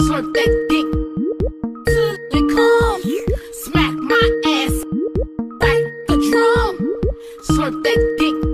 Slurp that dick till it come. Smack my ass like the drum. Slurp that dick.